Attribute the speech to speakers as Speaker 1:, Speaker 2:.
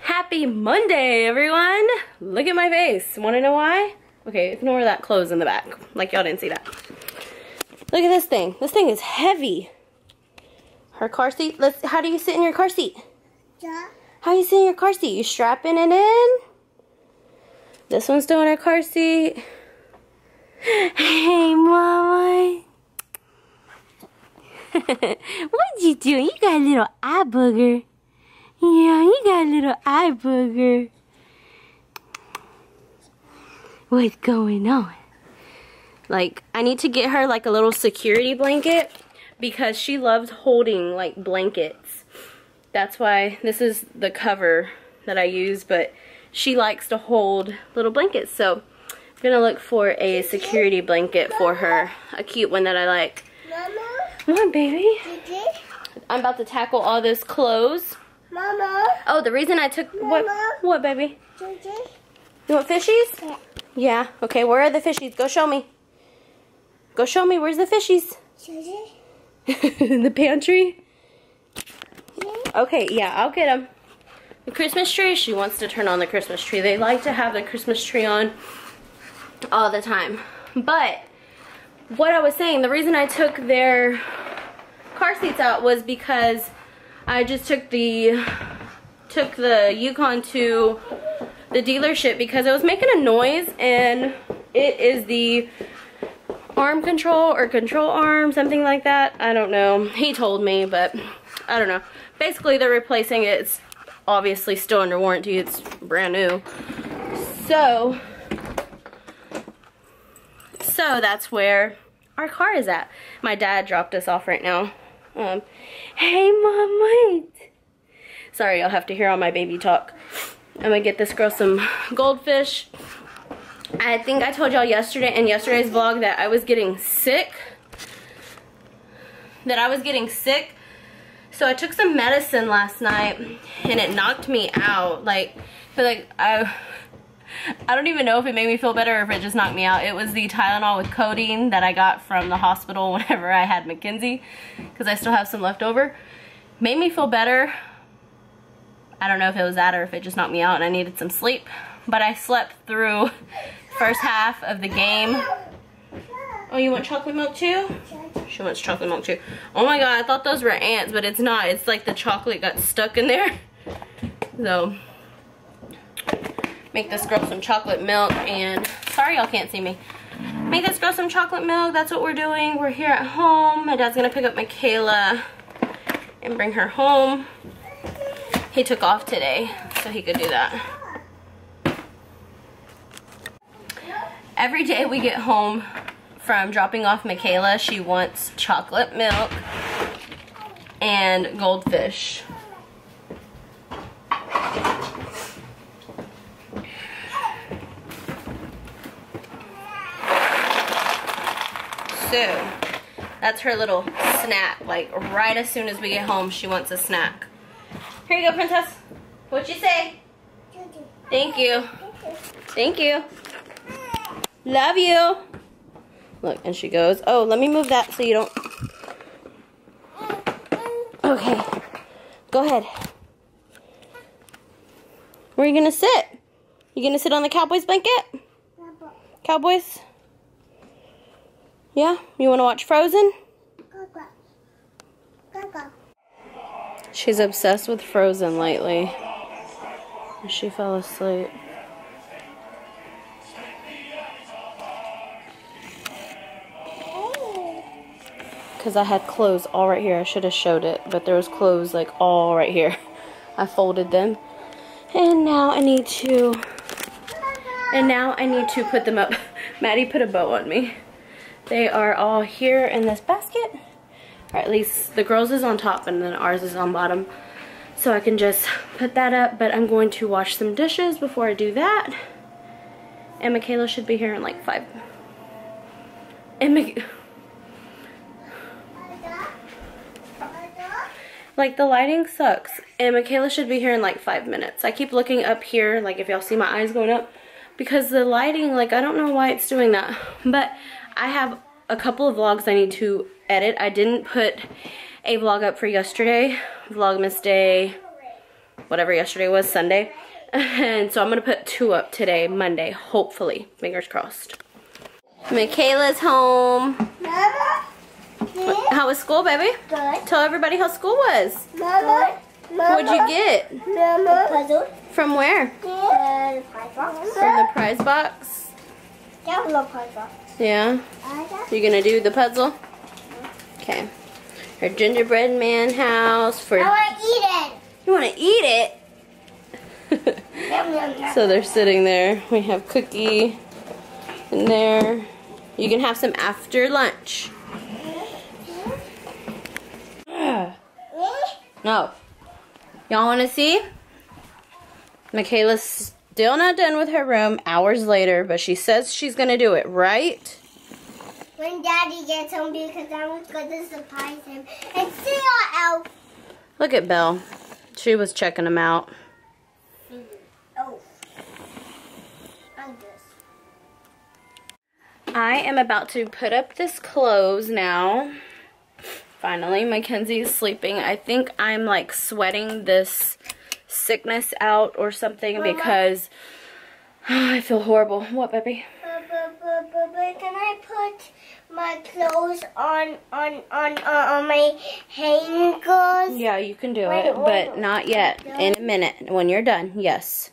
Speaker 1: Happy Monday, everyone! Look at my face. Want to know why? Okay, ignore that clothes in the back. Like y'all didn't see that. Look at this thing. This thing is heavy. Her car seat. Let's. How do you sit in your car seat?
Speaker 2: Yeah.
Speaker 1: How you sit in your car seat? You strapping it in? This one's still in her car seat. Hey, mama. what you doing? You got a little eye booger. Yeah, you got a little eye booger. What's going on? Like, I need to get her like a little security blanket because she loves holding like blankets. That's why this is the cover that I use, but she likes to hold little blankets. So I'm gonna look for a security blanket for her, a cute one that I like.
Speaker 2: Mama,
Speaker 1: Come on, baby. I'm about to tackle all this clothes.
Speaker 2: Mama,
Speaker 1: Oh, the reason I took what?
Speaker 2: Mama.
Speaker 1: What, baby?
Speaker 2: Gigi.
Speaker 1: You want fishies?
Speaker 2: Yeah.
Speaker 1: Yeah. Okay. Where are the fishies? Go show me. Go show me. Where's the fishies? In the pantry.
Speaker 2: Yeah.
Speaker 1: Okay. Yeah, I'll get them. The Christmas tree. She wants to turn on the Christmas tree. They like to have the Christmas tree on all the time. But what I was saying, the reason I took their car seats out was because I just took the took the Yukon to the dealership because it was making a noise and it is the arm control or control arm, something like that. I don't know. He told me, but I don't know. Basically, they're replacing it. It's obviously still under warranty. It's brand new. So, so that's where our car is at. My dad dropped us off right now. Um, hey, mom, wait. Sorry, you'll have to hear all my baby talk. I'm gonna get this girl some goldfish. I think I told y'all yesterday in yesterday's vlog that I was getting sick. That I was getting sick. So I took some medicine last night and it knocked me out. Like, feel like I I don't even know if it made me feel better or if it just knocked me out. It was the Tylenol with codeine that I got from the hospital whenever I had Mackenzie because I still have some left over. Made me feel better. I don't know if it was that or if it just knocked me out and I needed some sleep. But I slept through first half of the game. Oh, you want chocolate milk too? She wants chocolate milk too. Oh my god, I thought those were ants, but it's not. It's like the chocolate got stuck in there. So, make this girl some chocolate milk and, sorry y'all can't see me. Make this girl some chocolate milk. That's what we're doing. We're here at home. My dad's gonna pick up Michaela and bring her home. He took off today, so he could do that. Every day we get home from dropping off Michaela, she wants chocolate milk and goldfish. So, that's her little snack. Like, right as soon as we get home, she wants a snack. Here you go, princess. What'd you say? Thank you. Thank you. Love you. Look, and she goes, oh, let me move that so you don't. Okay. Go ahead. Where are you going to sit? You going to sit on the Cowboys blanket? Cowboys? Yeah? You want to watch Frozen? She's obsessed with Frozen lately. She fell asleep. Because I had clothes all right here. I should have showed it. But there was clothes like all right here. I folded them. And now I need to... And now I need to put them up. Maddie put a bow on me. They are all here in this basket. Or at least the girls is on top and then ours is on bottom. So I can just put that up. But I'm going to wash some dishes before I do that. And Michaela should be here in like five. And Like the lighting sucks. And Michaela should be here in like five minutes. I keep looking up here, like if y'all see my eyes going up. Because the lighting, like I don't know why it's doing that. But I have a couple of vlogs I need to edit. I didn't put a vlog up for yesterday. Vlogmas day, whatever yesterday was, Sunday. And so I'm gonna put two up today, Monday, hopefully. Fingers crossed. Michaela's home.
Speaker 2: Mama.
Speaker 1: How was school, baby?
Speaker 2: Good.
Speaker 1: Tell everybody how school was.
Speaker 2: Mama.
Speaker 1: What'd you get?
Speaker 2: Mama. Puzzle.
Speaker 1: From where?
Speaker 2: The pie box.
Speaker 1: From the prize box?
Speaker 2: Yeah, little pie box.
Speaker 1: Yeah.
Speaker 2: I
Speaker 1: You gonna do the puzzle? Okay. Her gingerbread man house for.
Speaker 2: want to eat it.
Speaker 1: You wanna eat it? So they're sitting there. We have cookie in there. You can have some after lunch. No. Y'all wanna see? Michaela's still not done with her room hours later, but she says she's gonna do it, right?
Speaker 2: When Daddy gets home because I'm going to surprise him and see our elf.
Speaker 1: Look at Belle. She was checking him out.
Speaker 2: Oh.
Speaker 1: I am about to put up this clothes now. Finally, Mackenzie's sleeping. I think I'm like sweating this sickness out or something
Speaker 2: Mama.
Speaker 1: because I feel horrible. What, baby?
Speaker 2: But, can I put my clothes on on on on my hangers?
Speaker 1: Yeah, you can do it, but not yet. In a minute, when you're done, yes.